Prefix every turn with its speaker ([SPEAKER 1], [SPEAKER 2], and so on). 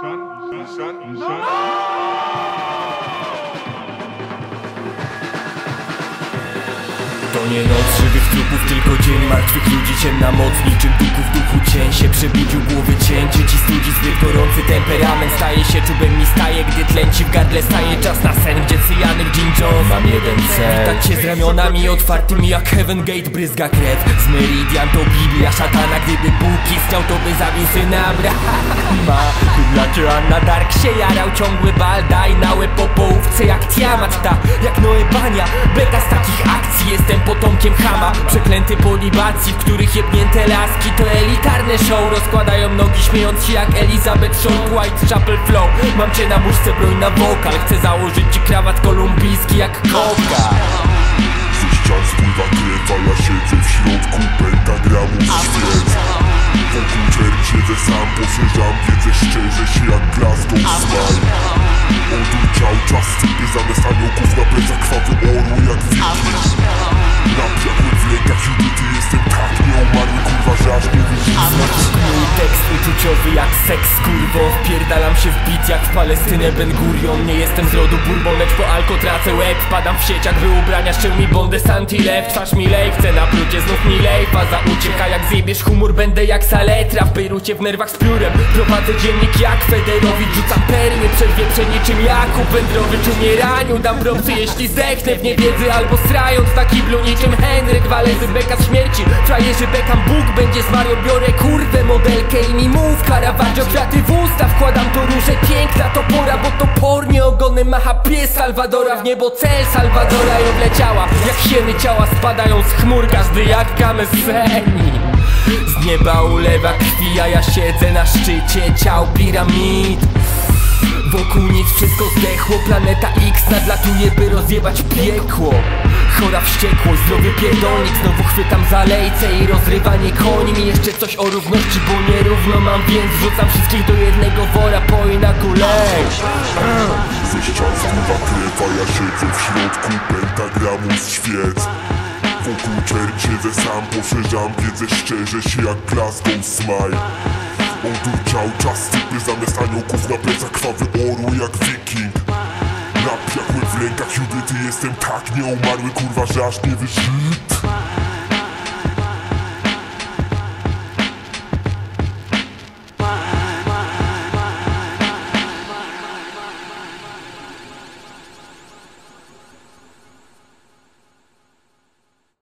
[SPEAKER 1] son, son, son, son. To nie noc żywych trupów, tylko dzień martwych ludzi Ciemna moc niczym duchów duchu cień się przebudził głowy cięcie. Ci studzi zbyt gorący temperament Staje się czubem mi staje, gdy tlęci w gardle staje Czas na sen, gdzie cyjanek Jim Jones Mam jeden cel. Witać się z ramionami otwartymi jak Heaven Gate Bryzga krew. Z Meridian to Biblia szatana Gdyby Bóg istniał to by zabił syna Abrahama. Jak Joanna Dark się jarał ciągły bal. Daj na łeb po połówce jak Tiamat ta Jak Noe Przeklęty po libacji W których jebnięte laski To elitarne show. Rozkładają nogi śmiejąc się jak Elizabeth Shaw. White Chapel Flow Mam cię na muszce broń na wokal. Chcę założyć ci krawat kolumbijski jak koka.
[SPEAKER 2] Ze ścian spływa krew, siedzę w środku pentagramów świec. Wokół czerń siedzę sam, poszerzam wiedzę, szczerze się jak Glasgow Smile Odurczał czas, sypie zamiast
[SPEAKER 1] uczuciowy jak seks kurwo. Wpierdalam się w bit jak w Palestynę Ben Gurion. Nie jestem z rodu Bourbon, lecz po alko tracę łeb. Padam w sieć jak wy ubrania, szczel mi bondę Santi lew. Twarz mi lej, chcę na brudzie znów mi lej. Faza ucieka jak zjebiesz humor, będę jak saletra. W Bejrucie w nerwach z piórem Prowadzę dziennik jak Federowicz Rzucam perły, przewietrzę niczym Jakub Wędrowy czy nie raniu, dam propsy jeśli zdechnę W niewiedzy albo strając na kiblu niczym Henryk. Walezy beka śmierci Frajerzy bekam Bóg będzie zmarł Biorę modelkę i mi mów Caravaggio, kwiaty w usta Wkładam to róże, piękna to pora Bo to pornie ogonem macha pies Salwadora W niebo cel Salwadora i odleciała. Jak hieny ciała spadają z chmur Każdy jak kameseni Z nieba ulewa krwi, a ja siedzę na szczycie ciał piramid. Wokół nic wszystko zdechło Planeta Nadlatuje by rozjebać piekło. Chora wściekłość, zdrowy pierdolnik Znowu chwytam za lejce i rozrywanie koni. Mi Jeszcze coś o równości, bo nierówno mam Więc wrzucam wszystkich do jednego wora Po na kulej
[SPEAKER 2] Ze ścian spływa krew, a ja siedzę w środku pentagramów świec Wokół czerń siedzę sam, poszerzam wiedzę szczerze się jak Glasgow Smile Odurczał czas, sypy zamiast aniołków na plecach krwawy orły jak wiking W rękach Judyty, jestem tak nieumarły kurwa, że aż nie wyżyt